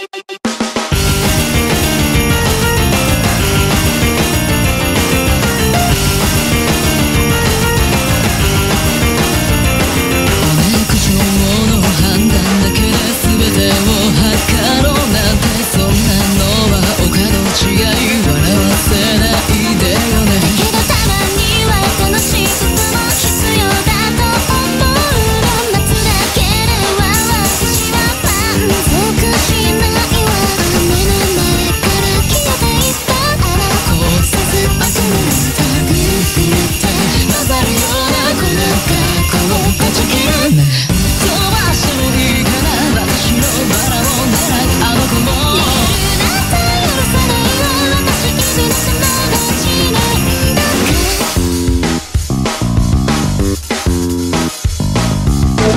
Bye.